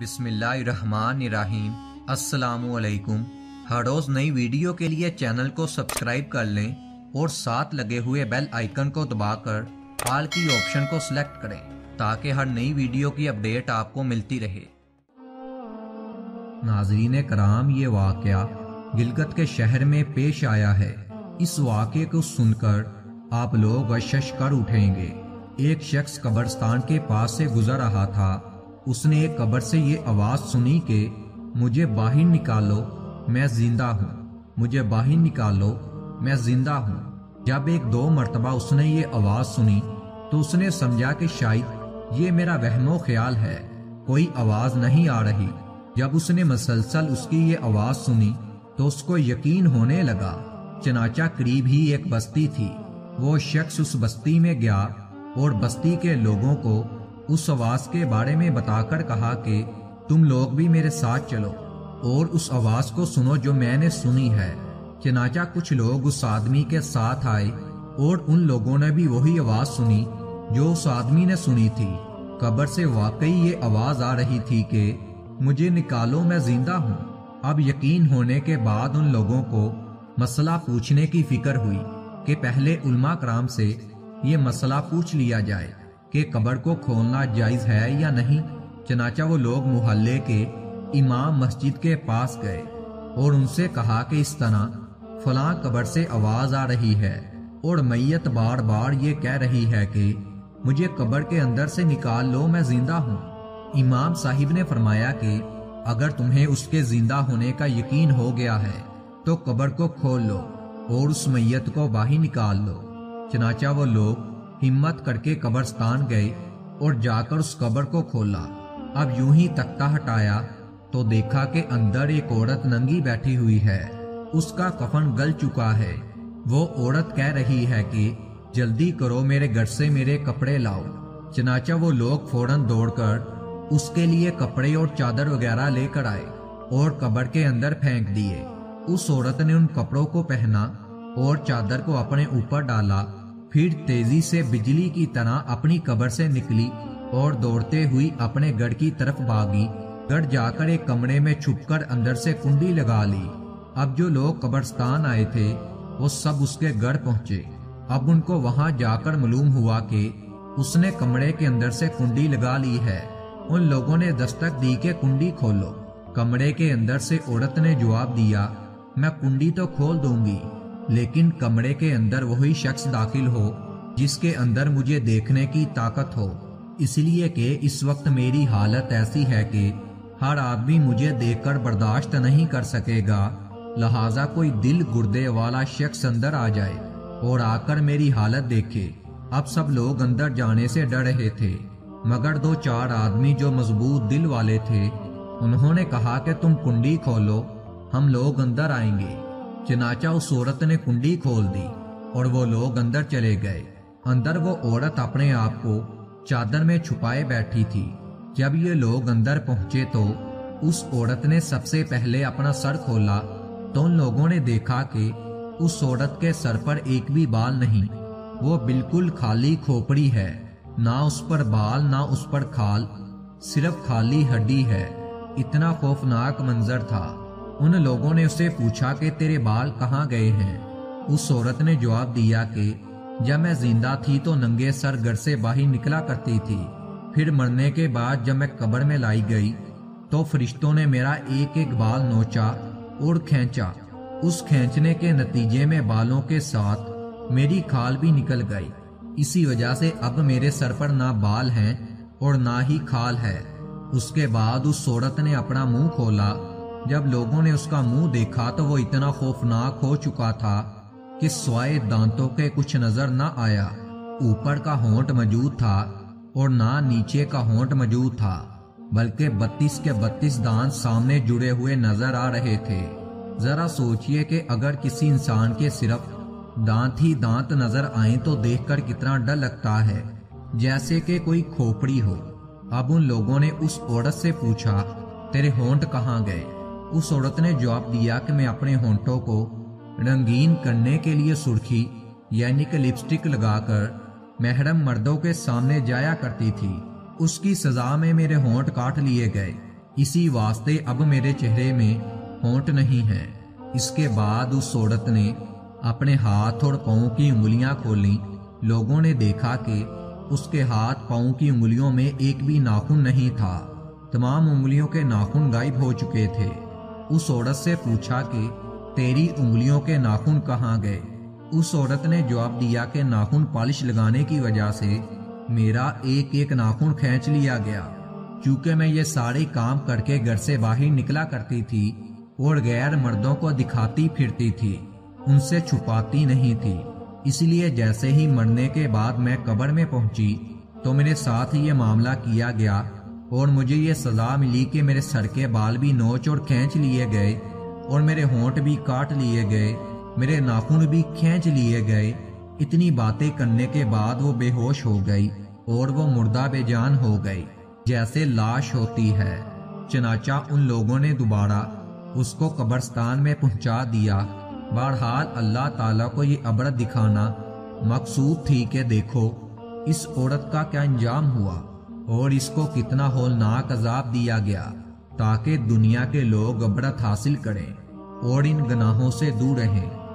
बिस्मिल्लाहिर्रहमानिर्रहीम। अस्सलामुअलैकुम। हर रोज़ नई वीडियो के लिए चैनल को सब्सक्राइब कर लें और साथ लगे हुए बेल आइकन को दबाकर हाल की ऑप्शन को सिलेक्ट करें, ताकि हर नई वीडियो की अपडेट आपको मिलती रहे। नाजरीन कराम, ये वाक़ गिलगत के शहर में पेश आया है। इस वाक़े को सुनकर आप लोग अशश कर उठेंगे। एक शख्स कब्रस्तान के पास से गुजर रहा था। उसने एक कब्र से ये आवाज़ सुनी कि, मुझे बाहर निकालो, मैं ज़िंदा हूँ। मुझे बाहर निकालो, मैं ज़िंदा हूँ। जब एक दो मरतबा उसने ये आवाज़ सुनी तो उसने समझा कि शायद ये मेरा वहमो ख्याल है, कोई आवाज़ नहीं आ रही। जब उसने मसलसल उसकी ये आवाज़ सुनी तो उसको यकीन होने लगा, चनाचा करीब ही एक बस्ती थी। वो शख्स उस बस्ती में गया और बस्ती के लोगों को उस आवाज़ के बारे में बताकर कहा कि तुम लोग भी मेरे साथ चलो, और उस आवाज़ को सुनो जो मैंने सुनी है। चनाचा कुछ लोग उस आदमी के साथ आए, और उन लोगों ने भी वही आवाज़ सुनी जो उस आदमी ने सुनी थी। कब्र से वाकई ये आवाज़ आ रही थी कि, मुझे निकालो, मैं ज़िंदा हूँ। अब यकीन होने के बाद उन लोगों को मसला पूछने की फ़िक्र हुई कि पहले उल्मा कराम से ये मसला पूछ लिया जाए। कि कब्र को खोलना जायज़ है या नहीं? चनाचा वो लोग मोहल्ले के इमाम मस्जिद के पास गए और उनसे कहा कि इस तरह फला कब्र से आवाज़ आ रही है और मैयत बार बार ये कह रही है कि मुझे कब्र के अंदर से निकाल लो, मैं ज़िंदा हूँ। इमाम साहिब ने फरमाया कि अगर तुम्हें उसके ज़िंदा होने का यकीन हो गया है तो कब्र को खोल लो और उस मैयत को बाहर निकाल लो। चनाचा वो लोग हिम्मत करके कब्रस्तान गए और जाकर उस कब्र को खोला। अब यूँ ही तख्ता हटाया तो देखा कि अंदर एक औरत नंगी बैठी हुई है। उसका कफन गल चुका है। वो औरत कह रही है कि, जल्दी करो मेरे घर से मेरे कपड़े लाओ। चनाचा वो लोग फ़ौरन दौड़कर उसके लिए कपड़े और चादर वगैरह लेकर आए और कब्र के अंदर फेंक दिए। उस औरत ने उन कपड़ों को पहना और चादर को अपने ऊपर डाला फिर तेज़ी से बिजली की तरह अपनी कब्र से निकली और दौड़ते हुई अपने गढ़ की तरफ़ भागी। गढ़ जाकर एक कमरे में छुपकर अंदर से कुंडी लगा ली। अब जो लोग कब्रस्तान आए थे, वो सब उसके गढ़ पहुँचे। अब उनको वहाँ जाकर मालूम हुआ कि उसने कमरे के अंदर से कुंडी लगा ली है। उन लोगों ने दस्तक दी के कुंडी खोलो। कमरे के अंदर से औरत ने जवाब दिया, मैं कुंडी तो खोल दूँगी। लेकिन कमरे के अंदर वही शख्स दाखिल हो, जिसके अंदर मुझे देखने की ताकत हो। इसलिए कि इस वक्त मेरी हालत ऐसी है कि हर आदमी मुझे देखकर बर्दाश्त नहीं कर सकेगा। लिहाजा कोई दिल गुर्दे वाला शख्स अंदर आ जाए और आकर मेरी हालत देखे। अब सब लोग अंदर जाने से डर रहे थे, मगर दो चार आदमी जो मज़बूत दिल वाले थे, उन्होंने कहा कि तुम कुंडी खोलो, हम लोग अंदर आएँगे। चनाचा उस औरत ने कुंडी खोल दी और वो लोग अंदर चले गए। अंदर वो औरत अपने आप को चादर में छुपाए बैठी थी। जब ये लोग अंदर पहुँचे तो उस औरत ने सबसे पहले अपना सर खोला। तो उन लोगों ने देखा कि उस औरत के सर पर एक भी बाल नहीं। वो बिल्कुल खाली खोपड़ी है। ना उस पर बाल, ना उस पर खाल। सिर्फ़ खाली हड्डी है। इतना खौफनाक मंजर था। उन लोगों ने उससे पूछा कि, तेरे बाल कहाँ गए हैं? उस औरत ने जवाब दिया कि, जब मैं ज़िंदा थी तो नंगे सर घर से बाहर निकला करती थी। फिर मरने के बाद जब मैं कब्र में लाई गई तो फरिश्तों ने मेरा एक एक बाल नोचा और खींचा। उस खींचने के नतीजे में बालों के साथ मेरी खाल भी निकल गई। इसी वजह से अब मेरे सर पर ना बाल हैं और ना ही खाल है। उसके बाद उस औरत ने अपना मुँह खोला जब लोगों ने उसका मुँह देखा तो वो इतना खौफनाक हो चुका था कि स्वाय दांतों के कुछ नज़र न आया। ऊपर का होंठ मौजूद था और ना नीचे का होंठ मौजूद था, बल्कि बत्तीस के बत्तीस दांत सामने जुड़े हुए नज़र आ रहे थे। जरा सोचिए कि अगर किसी इंसान के सिर्फ़ दांत ही दांत नज़र आए तो देखकर कितना डर लगता है, जैसे कि कोई खोपड़ी हो। अब उन लोगों ने उस औरत से पूछा, तेरे होंठ कहाँ गए? उस औरत ने जवाब दिया कि मैं अपने होंठों को रंगीन करने के लिए सुर्खी, यानी कि लिपस्टिक लगाकर महरम मर्दों के सामने जाया करती थी। उसकी सजा में मेरे होंठ काट लिए गए। इसी वास्ते अब मेरे चेहरे में होंठ नहीं है। इसके बाद उस औरत ने अपने हाथ और पाँव की उंगलियाँ खोली। लोगों ने देखा कि उसके हाथ पाँव की उंगलियों में एक भी नाखून नहीं था। तमाम उंगलियों के नाखून गायब हो चुके थे। उस औरत से पूछा कि, तेरी उंगलियों के नाखून कहाँ गए? उस औरत ने जवाब दिया कि नाखून पॉलिश लगाने की वजह से मेरा एक एक नाखून खींच लिया गया। क्योंकि मैं ये सारे काम करके घर से बाहर निकला करती थी और गैर मर्दों को दिखाती फिरती थी, उनसे छुपाती नहीं थी। इसलिए जैसे ही मरने के बाद मैं कब्र में पहुँची तो मेरे साथ ही ये मामला किया गया और मुझे ये सजा मिली कि मेरे सर के बाल भी नोच और खींच लिए गए, और मेरे होंठ भी काट लिए गए, मेरे नाखून भी खींच लिए गए। इतनी बातें करने के बाद वो बेहोश हो गई, और वो मुर्दा बेजान हो गई, जैसे लाश होती है। चनाचा उन लोगों ने दोबारा उसको कब्रस्तान में पहुँचा दिया। बहरहाल अल्लाह ताला को ये अबरत दिखाना मकसूद थी कि देखो, इस औरत का क्या अंजाम हुआ? और इसको कितना होलनाक अजाब दिया गया, ताकि दुनिया के लोग अबरत हासिल करें और इन गनाहों से दूर रहें।